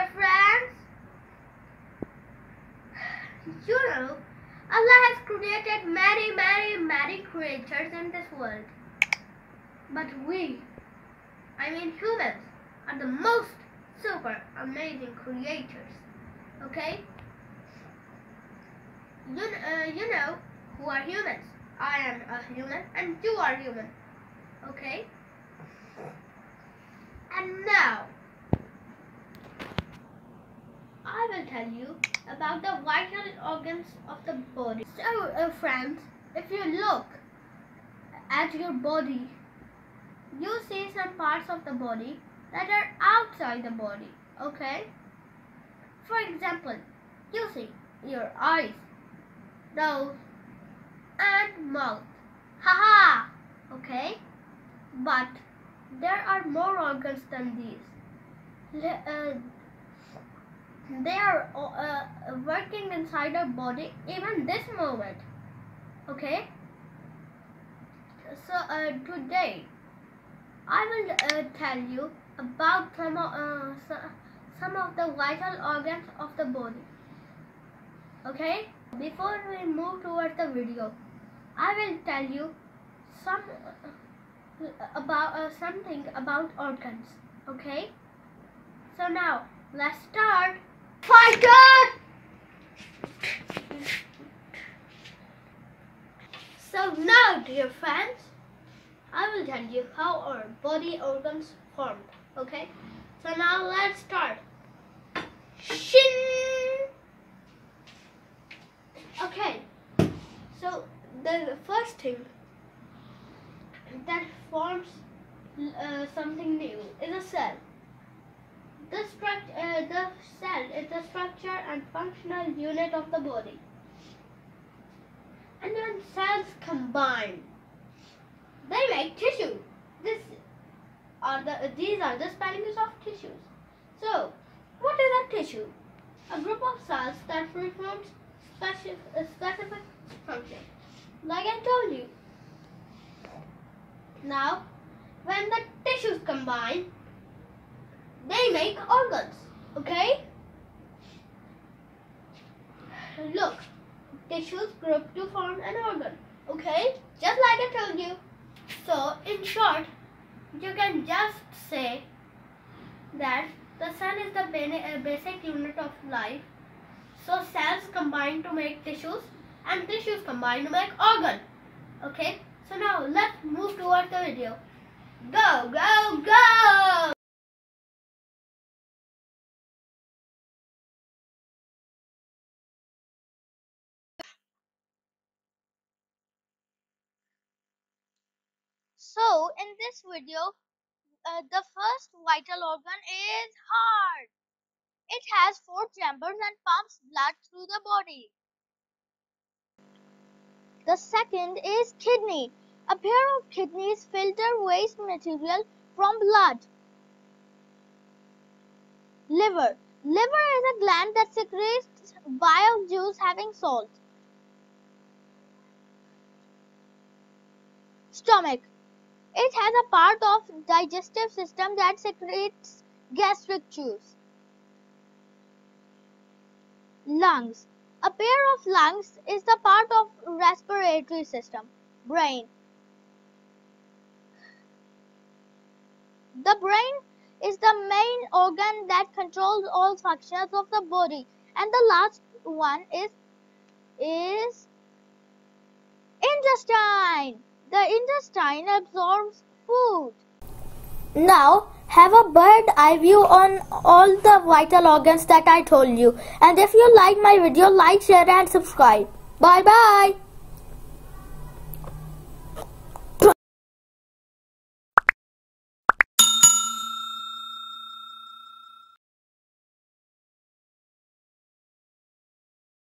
dear friends. You know, Allah has created many, many, many creatures in this world. But we, I mean humans, are the most super amazing creators. Okay? You, uh, you know who are humans. I am a human and you are human. Okay? And now, I will tell you about the vital organs of the body. So, uh, friends, if you look at your body, you see some parts of the body that are outside the body. Okay? For example, you see your eyes, nose, and mouth. Haha! Okay? But there are more organs than these. Uh, they are uh, working inside our body even this moment. Okay? So uh, today I will uh, tell you about some of, uh, some of the vital organs of the body. Okay? Before we move towards the video, I will tell you some about uh, something about organs. Okay? So now let's start. Fighter! So now, dear friends, I will tell you how our body organs formed. Okay? So now let's start. Shin! Okay. So the first thing that forms uh, something new is a cell. The, cell is the structure and functional unit of the body. And when cells combine, they make tissue. This are the these are the spellings of tissues. So, what is a tissue? A group of cells that performs specific, specific function. Like I told you. Now, when the tissues combine, they make organs. Okay? Look, tissues group to form an organ. Okay? Just like I told you. So, in short, you can just say that the cell is the uh, basic unit of life. So, cells combine to make tissues and tissues combine to make organ. Okay? So now let's move towards the video. Go, go, go! So in this video, uh, the first vital organ is heart. It has four chambers and pumps blood through the body. The second is kidney. A pair of kidneys filter waste material from blood. Liver. Liver is a gland that secretes bile juice having salt. Stomach. It has a part of digestive system that secretes gastric juice. Lungs. A pair of lungs is the part of respiratory system. Brain. The brain is the main organ that controls all functions of the body. And the last one is is intestine. Intestine absorbs food. Now have a bird eye view on all the vital organs that I told you. And if you like my video, like, share and subscribe. Bye bye.